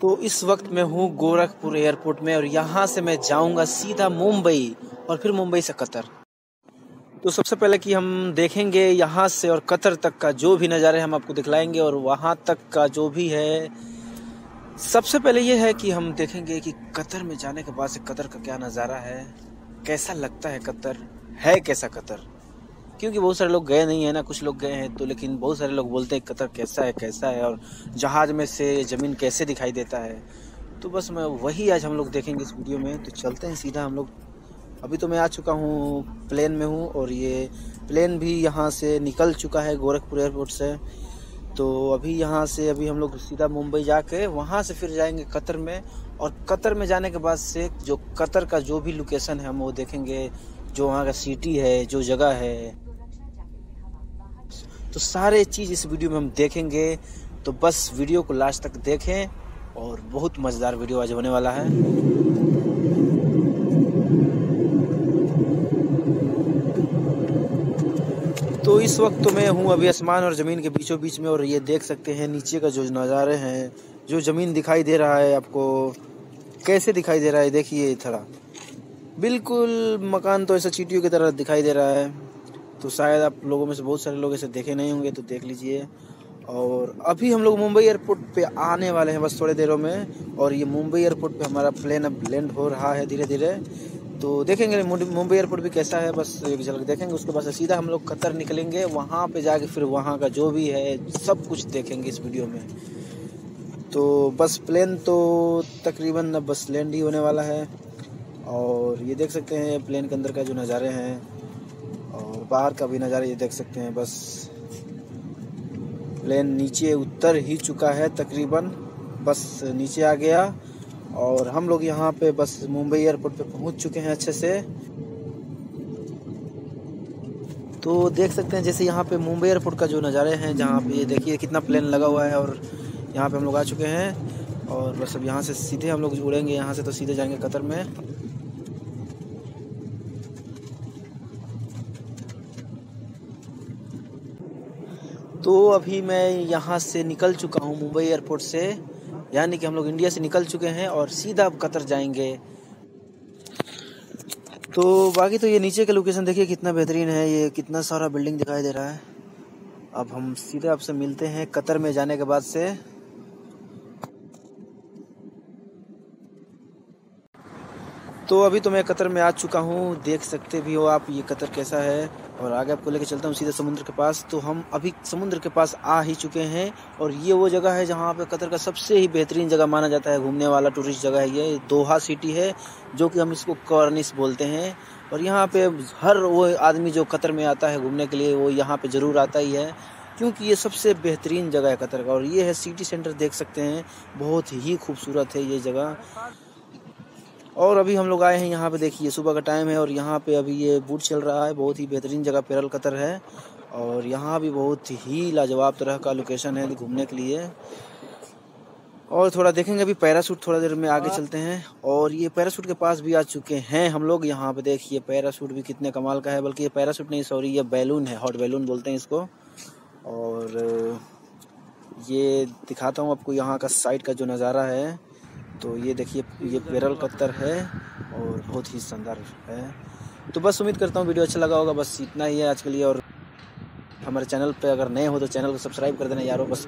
तो इस वक्त मैं हूँ गोरखपुर एयरपोर्ट में और यहाँ से मैं जाऊँगा सीधा मुंबई और फिर मुंबई से कतर। तो सबसे पहले कि हम देखेंगे यहाँ से और कतर तक का जो भी नज़ारे हम आपको दिखलाएँगे और वहाँ तक का जो भी है, सबसे पहले ये है कि हम देखेंगे कि कतर में जाने के बाद से कतर का क्या नज़ारा है, कैसा लगता है कतर? है कैसा कतर? क्योंकि बहुत सारे लोग गए नहीं है ना, कुछ लोग गए हैं तो लेकिन बहुत सारे लोग बोलते हैं, कतर कैसा है कैसा है और जहाज़ में से ज़मीन कैसे दिखाई देता है? तो बस मैं वही आज हम लोग देखेंगे इस वीडियो में। तो चलते हैं सीधा हम लोग। अभी तो मैं आ चुका हूँ प्लेन में हूँ और ये प्लेन भी यहाँ से निकल चुका है गोरखपुर एयरपोर्ट से। तो अभी यहाँ से अभी हम लोग सीधा मुंबई जाके वहाँ से फिर जाएँगे कतर में। और कतर में जाने के बाद से जो कतर का जो भी लोकेशन है, हम वो देखेंगे। जो वहाँ का सिटी है, जो जगह है तो सारे चीज़ इस वीडियो में हम देखेंगे। तो बस वीडियो को लास्ट तक देखें और बहुत मज़ेदार वीडियो आज होने वाला है। तो इस वक्त तो मैं हूँ अभी आसमान और ज़मीन के बीचों बीच में और ये देख सकते हैं नीचे का जो नज़ारे हैं, जो ज़मीन दिखाई दे रहा है आपको, कैसे दिखाई दे रहा है, देखिए थोड़ा। बिल्कुल मकान तो ऐसा चीटियों की तरह दिखाई दे रहा है। तो शायद आप लोगों में से बहुत सारे लोग ऐसे देखे नहीं होंगे तो देख लीजिए। और अभी हम लोग मुंबई एयरपोर्ट पे आने वाले हैं बस थोड़े देरों में, और ये मुंबई एयरपोर्ट पे हमारा प्लेन अब लैंड हो रहा है धीरे धीरे तो देखेंगे मुंबई एयरपोर्ट भी कैसा है, बस एक झलक देखेंगे, उसके बाद सीधा हम लोग कतर निकलेंगे, वहाँ पे जाके फिर वहाँ का जो भी है, सब कुछ देखेंगे इस वीडियो में। तो बस प्लेन तो तकरीबन बस लैंड ही होने वाला है। और ये देख सकते हैं प्लेन के अंदर का जो नज़ारे हैं और बाहर का भी नज़ारा ये देख सकते हैं, बस प्लेन नीचे उतर ही चुका है तकरीबन, बस नीचे आ गया और हम लोग यहाँ पे बस मुंबई एयरपोर्ट पे पहुँच चुके हैं अच्छे से। तो देख सकते हैं, जैसे यहाँ पे मुंबई एयरपोर्ट का जो नज़ारे हैं, जहाँ पे देखिए कितना प्लेन लगा हुआ है और यहाँ पे हम लोग आ चुके हैं और बस अब यहाँ से सीधे हम लोग उड़ेंगे, यहाँ से तो सीधे जाएँगे कतर में। तो अभी मैं यहाँ से निकल चुका हूँ मुंबई एयरपोर्ट से, यानी कि हम लोग इंडिया से निकल चुके हैं और सीधा अब कतर जाएँगे। तो बाकी तो ये नीचे का लोकेशन देखिए कितना बेहतरीन है, ये कितना सारा बिल्डिंग दिखाई दे रहा है। अब हम सीधे आपसे मिलते हैं कतर में जाने के बाद से। तो अभी तो मैं कतर में आ चुका हूँ। देख सकते भी हो आप ये कतर कैसा है। और आगे आपको लेके चलता हूँ सीधे समुद्र के पास। तो हम अभी समुद्र के पास आ ही चुके हैं। और ये वो जगह है जहाँ पे कतर का सबसे ही बेहतरीन जगह माना जाता है। घूमने वाला टूरिस्ट जगह है ये। दोहा सिटी है, जो कि हम इसको कॉर्निस बोलते हैं। और यहाँ पे हर वो आदमी जो कतर में आता है घूमने के लिए, वो यहाँ पे ज़रूर आता ही है। क्योंकि ये सबसे बेहतरीन जगह है कतर का। और ये है सिटी सेंटर देख सकते हैं। बहुत ही खूबसूरत है ये जगह। और अभी हम लोग आए हैं यहाँ पे, देखिए, सुबह का टाइम है और यहाँ पे अभी ये बूट चल रहा है। बहुत ही बेहतरीन जगह पेरल कतर है और यहाँ भी बहुत ही लाजवाब तरह का लोकेशन है घूमने के लिए। और थोड़ा देखेंगे अभी पैरासूट थोड़ा देर में आगे चलते हैं। और ये पैरासूट के पास भी आ चुके हैं हम लोग। यहाँ पे देखिए पैरासूट भी कितने कमाल का है, बल्कि ये पैरासूट नहीं सॉरी ये बैलून है हॉट बैलून बोलते हैं इसको। और ये दिखाता हूँ आपको यहाँ का साइड का जो नज़ारा है। तो ये देखिए, ये पेरल कत्तर है और बहुत ही शानदार है। तो बस उम्मीद करता हूँ वीडियो अच्छा लगा होगा। बस इतना ही है आज के लिए और हमारे चैनल पे अगर नए हो तो चैनल को सब्सक्राइब कर देना यारो। बस